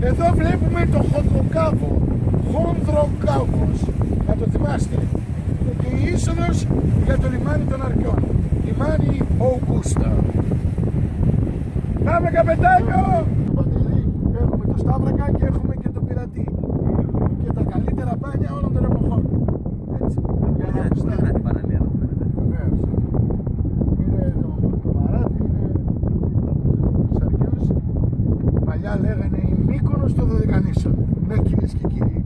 Εδώ βλέπουμε το χοντροκάβο. Χονδροκάβος. Να το θυμάστε. Και η είσοδος για το λιμάνι των Αρκιών. Λιμάνι Ογκούστα. Πάμε καπετάνιο! Το Παντελή, έχουμε το Σταύρακα και έχουμε και το Πειρατή. Και τα καλύτερα μπάνια όλων των εποχών. Έτσι. Για να Είναι γουστάρει. δυνατή παραλία εδώ φαίνεται. Βεβαίως. Είναι το, το μαράτι, είναι τους Αρκιούς. Παλιά λέγανε η Μύκονος των Δωδεκανήσων. Ναι κυρίες και κύριοι.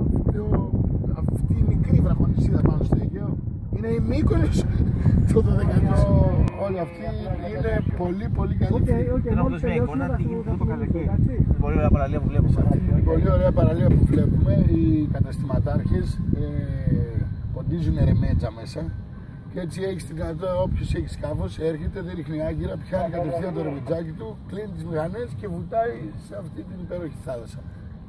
Αυτό, αυτή η μικρή βραχονισίδα πάνω στο Αιγαίο είναι η Μύκονος των Δωδεκανήσων. Όλοι αυτοί είναι πολύ πολύ καλύτεροι. Θέλω να μου δώσει μια εικόνα τι γίνεται εδώ το καλοκαίρι. Πολύ ωραία παραλία που βλέπουμε. Την πολύ ωραία παραλία που βλέπουμε, οι καταστηματάρχες ε, ποντίζουν ρεμέτζα μέσα και έτσι έχει την δυνατότητα όποιος έχει σκάφος, έρχεται, δεν ρίχνει άγκυρα, πιάνει κατευθείαν το ρεμετζάκι του, κλείνει τις μηχανές και βουτάει σε αυτή την υπέροχη θάλασσα.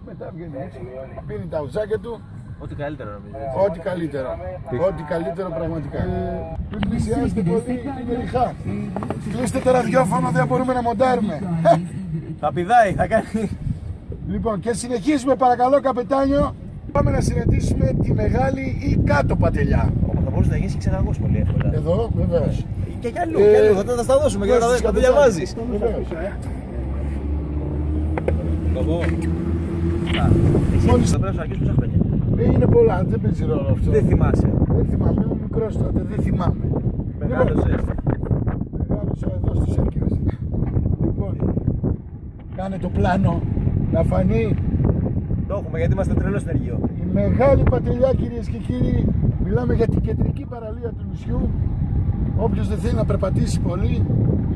Μετά βγαίνει έξω, πίνει τα ουζάκια του, Ό,τι καλύτερο νομίζω. ό,τι καλύτερο. Ό,τι καλύτερο πραγματικά. Μην πλησιάζετε πολύ, είναι ριχά. Κλείστε το ραδιόφωνο, δεν μπορούμε να μοντάρουμε. Θα πηδάει, θα κάνει. Λοιπόν, και συνεχίζουμε παρακαλώ καπετάνιο. Πάμε να συναντήσουμε τη μεγάλη ή κάτω πατελιά. Όπου θα μπορούσε να γίνεις ξεναγός πολύ εύκολα. Εδώ, βεβαίως. Και κι αλλού, Ε, κι αλλού. Θα τα- θα τα δώσουμε και θα τα- θα τα διαβάζεις. Βεβαίω. Κομπό. Εσύ Μόλις- θα πρέπει να σου αρχίσει πόσα χρόνια. Είναι πολλά, δεν παίζει ρόλο αυτό. Δεν θυμάσαι. Δεν θυμάμαι, ήμουν μικρός τότε, δεν θυμάμαι. Μεγάλωσες. Μεγάλωσα εδώ στους Σέρκες. Λοιπόν, κάνε το πλάνο να φανεί Το έχουμε γιατί είμαστε τρελό συνεργείο. η μεγάλη πατελιά κυρίες και κύριοι. Μιλάμε για την κεντρική παραλία του νησιού. Όποιος δεν θέλει να περπατήσει πολύ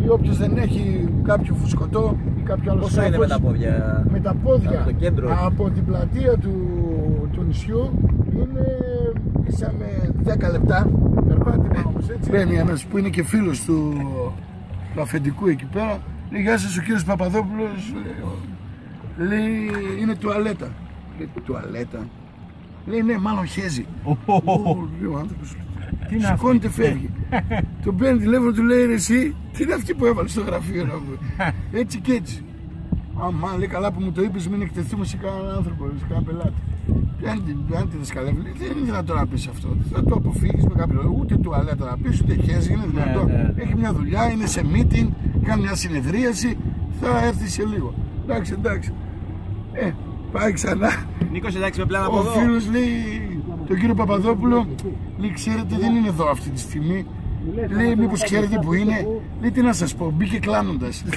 ή όποιος δεν έχει κάποιο φουσκωτό ή κάποιο άλλο Πόσο είναι με σκάφος, τα πόδια; με τα πόδια Από το κέντρο. από την πλατεία του, του νησιού είναι ίσα με 10 λεπτά περπάτημα όμως έτσι μπαίνει ένας που είναι και φίλος του, του αφεντικού εκεί πέρα λέει γεια σας ο κύριος Παπαδόπουλος λέει, λέει είναι τουαλέτα λέει τουαλέτα λέει ναι μάλλον χέζει Ω, λέει ο άνθρωπος Σηκώνεται, φεύγει. Τον παίρνει τηλέφωνο, του λέει ρε εσύ, τι είναι αυτή που έβαλες στο γραφείο να μου. Έτσι και έτσι. Αμά, λέει καλά που μου το είπες, μην εκτεθούμε σε κανέναν άνθρωπο, σε κανέναν πελάτη. Πιάνει την, πιάνει τη δασκαλεύει, λέει, δεν είναι δυνατόν να πεις αυτό. Θα το αποφύγεις με κάποιο λόγο. Ούτε τουαλέτα να πεις, ούτε χέζει, είναι δυνατόν. ναι, ναι. Έχει μια δουλειά, είναι σε meeting, κάνει μια συνεδρίαση, θα έρθει σε λίγο. Εντάξει, εντάξει. Ε, πάει ξανά. Νίκος, εντάξει με πλάνα από Ο εδώ. φίλος λέει, τον κύριο Παπαδόπουλο, λέει, ξέρετε δεν είναι εδώ αυτή τη στιγμή. Λέει, μήπως ξέρετε που είναι. Λέει, τι να σας πω, μπήκε κλάνοντας.